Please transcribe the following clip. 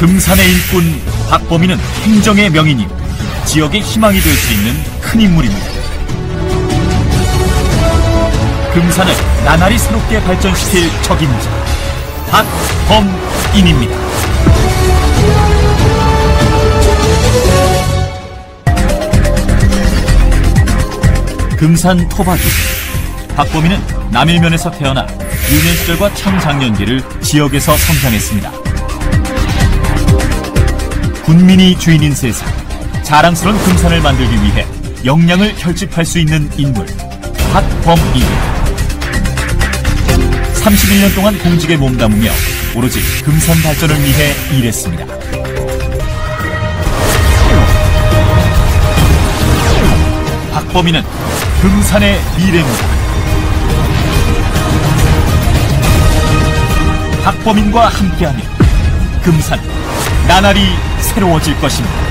금산의 일꾼 박범인은 행정의 명인이요 지역의 희망이 될 수 있는 큰 인물입니다. 금산을 나날이 새롭게 발전시킬 적임자 박범인입니다. 금산 토박이 박범인은 남일면에서 태어나 유년 시절과 청장년기를 지역에서 성장했습니다. 군민이 주인인 세상 자랑스러운 금산을 만들기 위해 역량을 결집할 수 있는 인물 박범인 31년 동안 공직에 몸담으며 오로지 금산 발전을 위해 일했습니다. 박범인은 금산의 미래입니다. 박범인과 함께하면 금산 나날이 새로워질 것입니다.